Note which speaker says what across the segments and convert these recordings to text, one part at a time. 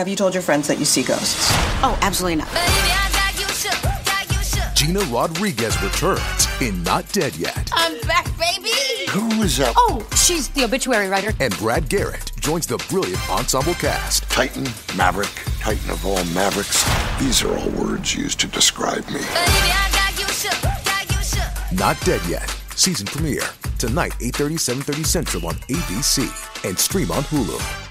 Speaker 1: have you told your friends that you see ghosts?
Speaker 2: Oh, absolutely not.
Speaker 3: Gina Rodriguez returns in Not Dead Yet.
Speaker 2: I'm back, baby.
Speaker 4: Who is that?
Speaker 2: Oh, she's the obituary writer.
Speaker 3: And Brad Garrett joins the brilliant ensemble cast.
Speaker 4: Titan, Maverick, Titan of all Mavericks. These are all words used to describe me.
Speaker 3: Not Dead Yet. Season premiere. Tonight, 8.30, 7.30 Central on ABC. And stream on Hulu.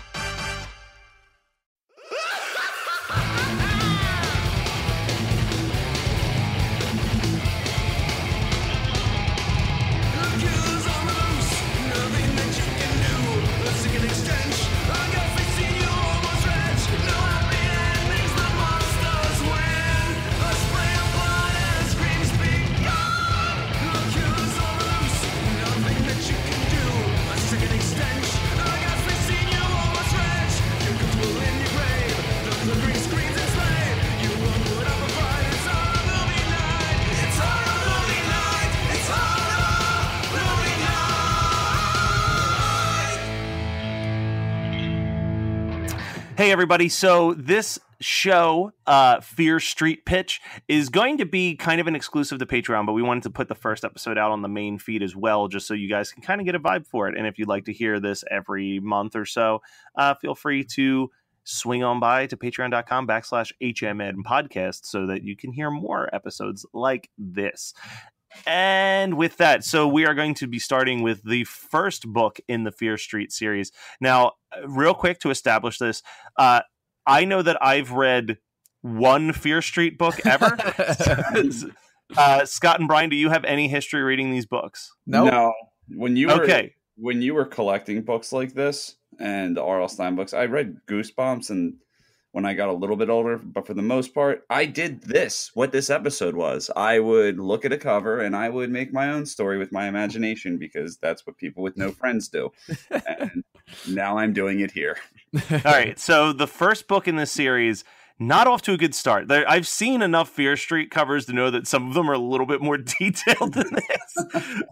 Speaker 5: Hey, everybody. So, this show, uh, Fear Street Pitch, is going to be kind of an exclusive to Patreon, but we wanted to put the first episode out on the main feed as well, just so you guys can kind of get a vibe for it. And if you'd like to hear this every month or so, uh, feel free to swing on by to patreon.com backslash HMN podcast so that you can hear more episodes like this. And with that, so we are going to be starting with the first book in the Fear Street series. Now, uh, real quick to establish this, uh, I know that I've read one Fear Street book ever. uh, Scott and Brian, do you have any history reading these books?
Speaker 6: No. No. When you were
Speaker 5: okay.
Speaker 6: when you were collecting books like this and the R.L. Stine books, I read Goosebumps and when I got a little bit older, but for the most part, I did this. What this episode was, I would look at a cover and I would make my own story with my imagination because that's what people with no friends do. and now I'm doing it here.
Speaker 5: All right. So the first book in this series, not off to a good start. There, I've seen enough Fear Street covers to know that some of them are a little bit more detailed than this.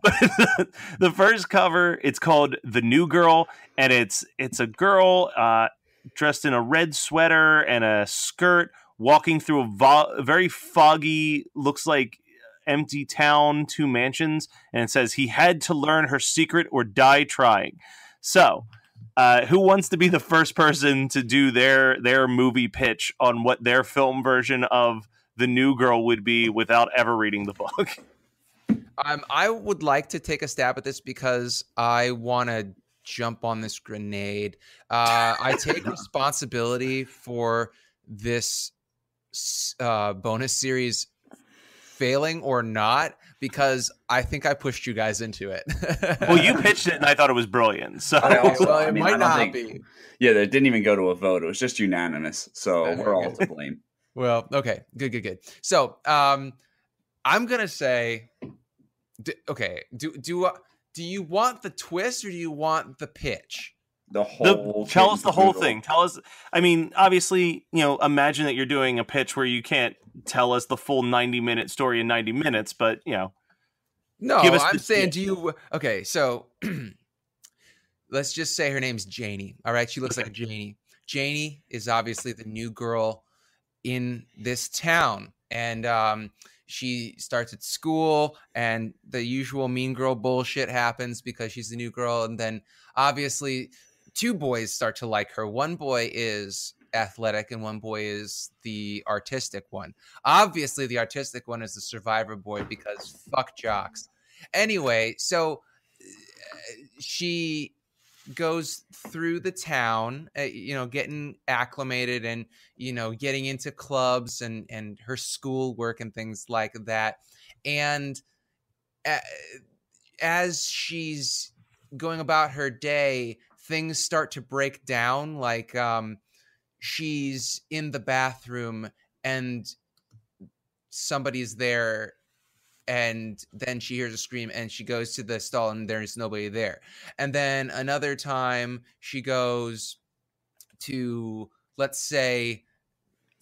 Speaker 5: but the, the, first cover, it's called "The New Girl," and it's it's a girl. Uh, dressed in a red sweater and a skirt, walking through a vo- very foggy, looks like empty town, two mansions, and it says he had to learn her secret or die trying. So, uh, who wants to be the first person to do their their movie pitch on what their film version of the new girl would be without ever reading the book?
Speaker 7: Um, I would like to take a stab at this because I want to jump on this grenade. Uh, I take responsibility for this uh, bonus series failing or not because I think I pushed you guys into it.
Speaker 5: well, you pitched it and I thought it was brilliant. So
Speaker 7: also, well, it I mean, might not think, be.
Speaker 6: Yeah, it didn't even go to a vote. It was just unanimous. So we're all to blame.
Speaker 7: Well, okay, good, good, good. So, um, I'm gonna say, okay, do do do you want the twist or do you want the pitch?
Speaker 6: The whole.
Speaker 5: The, tell us the whole thing. Tell us. I mean, obviously, you know, imagine that you're doing a pitch where you can't tell us the full 90 minute story in 90 minutes, but you know.
Speaker 7: No, I'm the, saying, do you? Okay, so let's just say her name's Janie. All right, she looks okay. like a Janie. Janie is obviously the new girl in this town, and um, she starts at school and the usual mean girl bullshit happens because she's the new girl. And then obviously two boys start to like her. One boy is athletic and one boy is the artistic one. Obviously the artistic one is the survivor boy because fuck jocks. Anyway so uh, she goes through the town, uh, you know, getting acclimated and you know, getting into clubs and and her schoolwork and things like that. And as she's going about her day, things start to break down. Like um, she's in the bathroom and somebody's there and then she hears a scream and she goes to the stall and there's nobody there and then another time she goes to let's say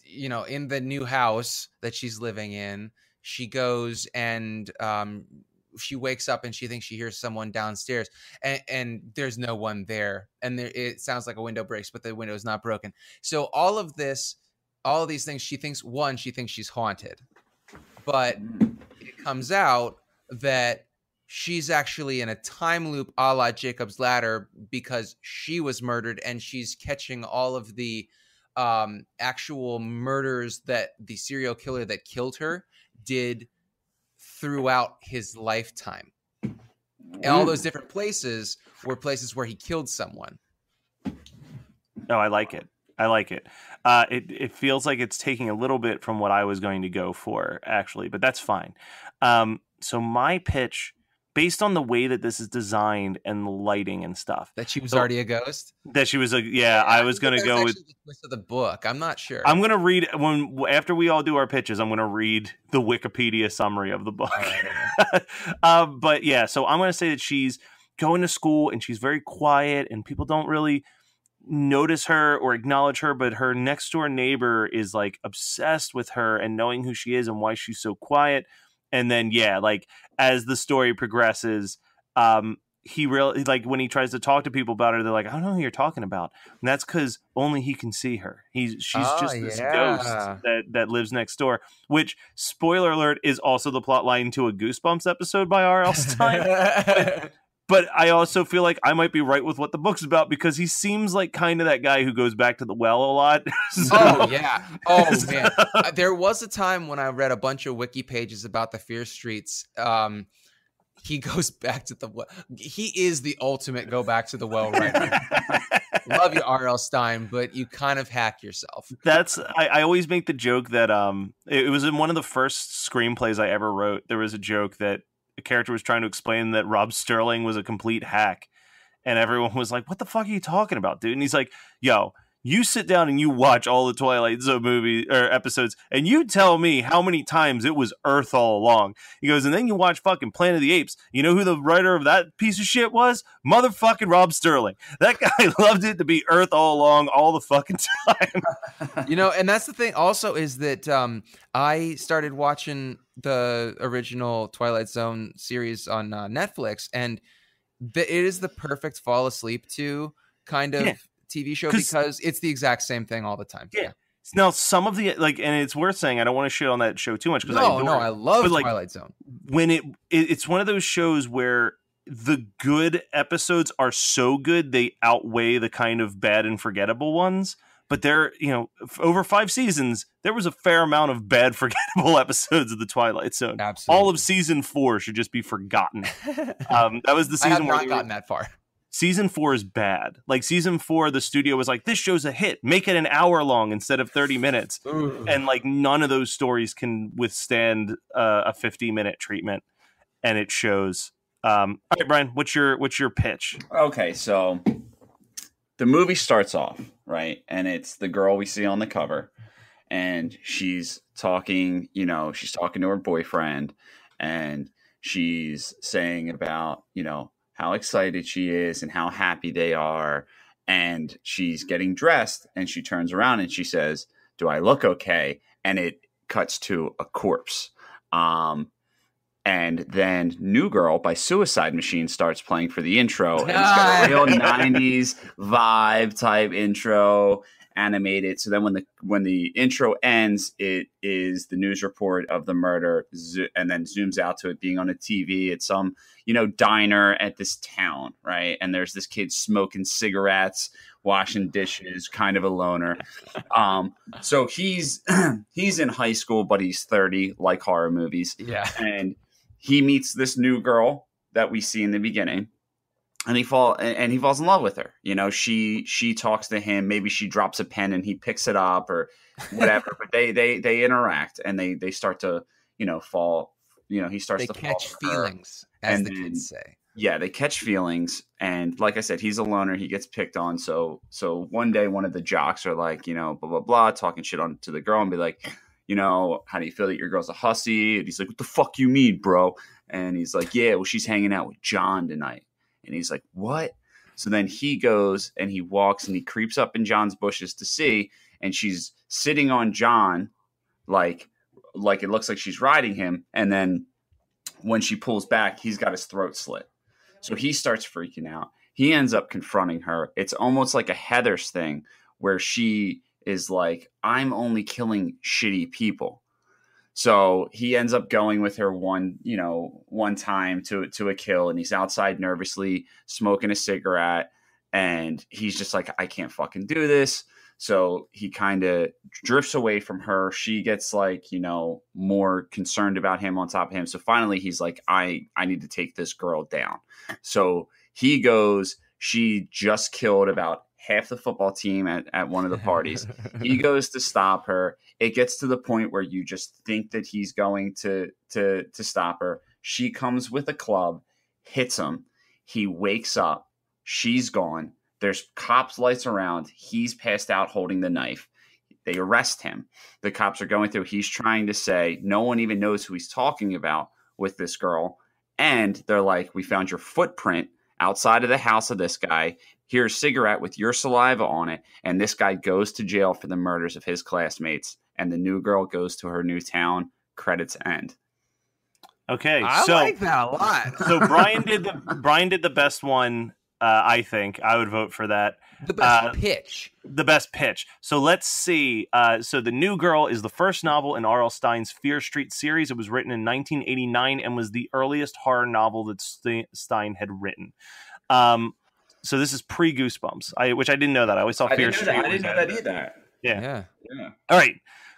Speaker 7: you know in the new house that she's living in she goes and um, she wakes up and she thinks she hears someone downstairs and, and there's no one there and there, it sounds like a window breaks but the window is not broken so all of this all of these things she thinks one she thinks she's haunted but
Speaker 6: Mm.
Speaker 7: Comes out that she's actually in a time loop a la jacob's ladder because she was murdered and she's catching all of the um, actual murders that the serial killer that killed her did throughout his lifetime. And all those different places were places where he killed someone.
Speaker 5: No, I like it. I like it. Uh, it it feels like it's taking a little bit from what I was going to go for, actually, but that's fine. Um, so my pitch, based on the way that this is designed and the lighting and stuff,
Speaker 7: That she was
Speaker 5: So-
Speaker 7: already a ghost.
Speaker 5: that she was a yeah. I was to go with.
Speaker 7: the the book. I'm not sure.
Speaker 5: I'm going to read when after we all do our pitches. I'm going to read the Wikipedia summary of the book.
Speaker 7: Right,
Speaker 5: um, but yeah, so I'm going to say that she's going to school and she's very quiet, and people don't really notice her or acknowledge her. But her next door neighbor is like obsessed with her and knowing who she is and why she's so quiet. And then yeah, like as the story progresses, um, he really like when he tries to talk to people about her, they're like, I don't know who you're talking about, and that's because only he can see her. He's she's
Speaker 7: Oh,
Speaker 5: just this
Speaker 7: yeah.
Speaker 5: ghost that that lives next door. Which spoiler alert is also the plot line to a Goosebumps episode by R.L. Stine. but I also feel like I might be right with what the book's about because he seems like kind of that guy who goes back to the well a lot. So-
Speaker 7: Oh yeah. Oh man. Uh, there was a time when I read a bunch of wiki pages about the Fear Streets. Um, he goes back to the well. He is the ultimate go back to the well writer. Love you, R.L. Stine, but you kind of hack yourself.
Speaker 5: That's I, I always make the joke that um it, it was in one of the first screenplays I ever wrote. There was a joke that a character was trying to explain that Rod Serling was a complete hack, and everyone was like, "What the fuck are you talking about, dude?" And he's like, "Yo." You sit down and you watch all the Twilight Zone movie or episodes, and you tell me how many times it was Earth all along. He goes, and then you watch fucking Planet of the Apes. You know who the writer of that piece of shit was? Motherfucking Rod Serling. That guy loved it to be Earth all along all the fucking time.
Speaker 7: You know, and that's the thing also is that um, I started watching the original Twilight Zone series on uh, Netflix, and the, it is the perfect fall asleep to kind of
Speaker 5: Yeah.
Speaker 7: TV show because it's the exact same thing all the time.
Speaker 5: Yeah. Now, some of the like, and it's worth saying, I don't want to shit on that show too much because I
Speaker 7: No,
Speaker 5: adore
Speaker 7: no,
Speaker 5: it.
Speaker 7: I love
Speaker 5: But, like,
Speaker 7: Twilight Zone.
Speaker 5: when it, it it's one of those shows where the good episodes are so good they outweigh the kind of bad and forgettable ones. But there, you know, over five seasons, there was a fair amount of bad, forgettable episodes of the Twilight Zone.
Speaker 7: Absolutely.
Speaker 5: All of season four should just be forgotten. um, that was the
Speaker 7: I have
Speaker 5: season where
Speaker 7: not
Speaker 5: they were-
Speaker 7: gotten that far.
Speaker 5: season four is bad. Like season four, the studio was like, "This show's a hit. Make it an hour long instead of thirty minutes." And like none of those stories can withstand uh, a fifty-minute treatment, and it shows. Um, all right, Brian, what's your what's your pitch?
Speaker 6: Okay, so the movie starts off, right? And it's the girl we see on the cover, and she's talking, you know, she's talking to her boyfriend, and she's saying about, you know, how excited she is and how happy they are. And she's getting dressed, and she turns around and she says, Do I look okay? And it cuts to a corpse. Um, and then New Girl by Suicide Machine starts playing for the intro. And it's got a real 90s vibe type intro animated. So then when the when the intro ends, it is the news report of the murder zo- and then zooms out to it being on a TV at some, you know, diner at this town, right? And there's this kid smoking cigarettes, washing dishes, kind of a loner. Um, so he's he's in high school, but he's 30, like horror movies
Speaker 7: Yeah.
Speaker 6: and he meets this new girl that we see in the beginning and he fall and and he falls in love with her you know she she talks to him maybe she drops a pen and he picks it up or whatever but they they they interact and they they start to you know fall you know he starts
Speaker 7: They
Speaker 6: to fall
Speaker 7: catch
Speaker 6: for her.
Speaker 7: feelings, as
Speaker 6: And
Speaker 7: the
Speaker 6: then-
Speaker 7: kids say.
Speaker 6: yeah they catch feelings and like i said he's a loner he gets picked on so so one day one of the jocks are like you know blah blah blah talking shit on to the girl and be like you know how do you feel that your girl's a hussy and he's like what the fuck you mean bro and he's like yeah well she's hanging out with john tonight and he's like what so then he goes and he walks and he creeps up in john's bushes to see and she's sitting on john like like it looks like she's riding him and then when she pulls back, he's got his throat slit. So he starts freaking out. He ends up confronting her. It's almost like a Heather's thing where she is like, I'm only killing shitty people. So he ends up going with her one, you know, one time to to a kill, and he's outside nervously smoking a cigarette, and he's just like, I can't fucking do this. So he kind of drifts away from her. She gets like, you know, more concerned about him on top of him. So finally he's like, I I need to take this girl down. So he goes, she just killed about half the football team at, at one of the parties. he goes to stop her. It gets to the point where you just think that he's going to to to stop her. She comes with a club, hits him. He wakes up. She's gone. There's cops lights around. He's passed out holding the knife. They arrest him. The cops are going through. He's trying to say no one even knows who he's talking about with this girl. And they're like, "We found your footprint outside of the house of this guy. Here's a cigarette with your saliva on it. And this guy goes to jail for the murders of his classmates. And the new girl goes to her new town. Credits end.
Speaker 5: Okay,
Speaker 7: I
Speaker 5: so
Speaker 7: like that a lot.
Speaker 5: so Brian did the Brian did the best one. Uh, I think I would vote for that.
Speaker 7: the best
Speaker 5: uh,
Speaker 7: pitch.
Speaker 5: The best pitch. So let's see. Uh, so the New Girl is the first novel in R.L. Stine's Fear Street series. It was written in 1989 and was the earliest horror novel that Ste- Stine had written. Um, so this is pre Goosebumps, I which I didn't know that. I always saw
Speaker 6: I
Speaker 5: Fear Street.
Speaker 6: that, I didn't know that either.
Speaker 5: Yeah.
Speaker 7: Yeah.
Speaker 6: Yeah.
Speaker 5: All right.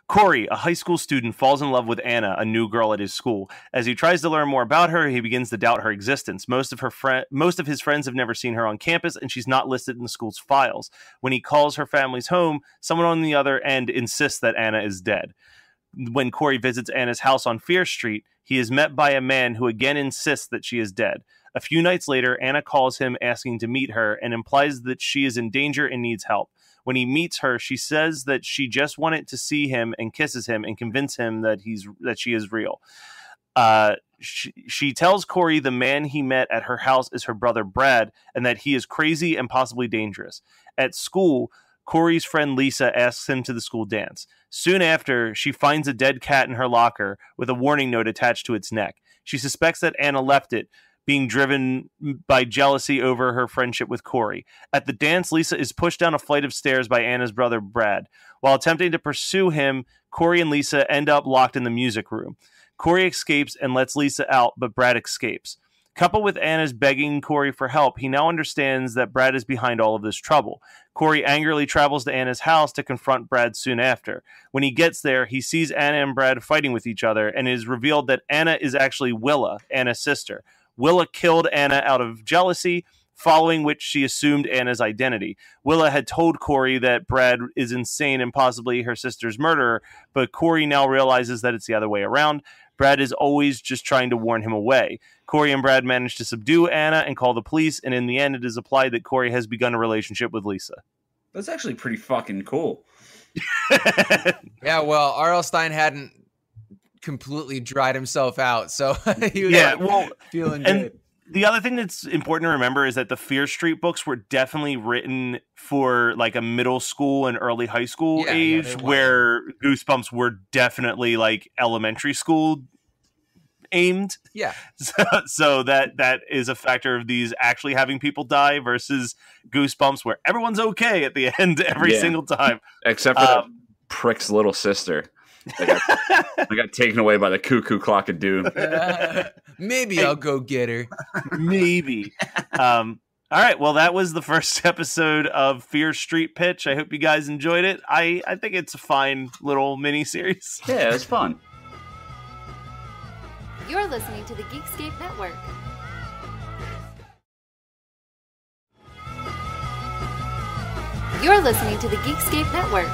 Speaker 5: Corey, a high school student, falls in love with Anna, a new girl at his school. As he tries to learn more about her, he begins to doubt her existence. Most of her fri most of his friends have never seen her on campus, and she's not listed in the school's files. When he calls her family's home, someone on the other end insists that Anna is dead. When Corey visits Anna's house on Fear Street, he is met by a man who again insists that she is dead. A few nights later, Anna calls him asking to meet her and implies that she is in danger and needs help. When he meets her, she says that she just wanted to see him and kisses him and convince him that he's that she is real. Uh, she, she tells Corey the man he met at her house is her brother Brad and that he is crazy and possibly dangerous. At school, Corey's friend Lisa asks him to the school dance. Soon after, she finds a dead cat in her locker with a warning note attached to its neck. She suspects that Anna left it, being driven by jealousy over her friendship with Corey. At the dance, Lisa is pushed down a flight of stairs by Anna's brother Brad. While attempting to pursue him, Corey and Lisa end up locked in the music room. Corey escapes and lets Lisa out, but Brad escapes. Coupled with Anna's begging Corey for help, he now understands that Brad is behind all of this trouble. Corey angrily travels to Anna's house to confront Brad soon after. When he gets there, he sees Anna and Brad fighting with each other, and it is revealed that Anna is actually Willa, Anna's sister. Willa killed Anna out of jealousy, following which she assumed Anna's identity. Willa had told Corey that Brad is insane and possibly her sister's murderer, but Corey now realizes that it's the other way around. Brad is always just trying to warn him away. Corey and Brad manage to subdue Anna and call the police, and in the end, it is applied that Corey has begun a relationship with Lisa.
Speaker 6: That's actually pretty fucking cool.
Speaker 7: Yeah, well, R.L. Stine hadn't completely dried himself out, so he was
Speaker 5: yeah,
Speaker 7: like,
Speaker 5: well,
Speaker 7: feeling
Speaker 5: and
Speaker 7: good.
Speaker 5: the other thing that's important to remember is that the Fear Street books were definitely written for like a middle school and early high school
Speaker 7: Yeah, yeah,
Speaker 5: age,
Speaker 7: were.
Speaker 5: where Goosebumps were definitely like elementary school aimed.
Speaker 7: Yeah,
Speaker 5: So, so that that is a factor of these actually having people die versus Goosebumps, where everyone's okay at the end every
Speaker 6: Yeah.
Speaker 5: single time.
Speaker 6: Except for that
Speaker 5: Um,
Speaker 6: prick's little sister. I got, I got taken away by the cuckoo clock of doom.
Speaker 7: maybe I'll go get her.
Speaker 5: Maybe. um, all right. Well, that was the first episode of Fear Street Pitch. I hope you guys enjoyed it. I, I think it's a fine little mini series.
Speaker 6: Yeah, it was fun.
Speaker 8: You're listening to the Geekscape Network. You're listening to the Geekscape Network.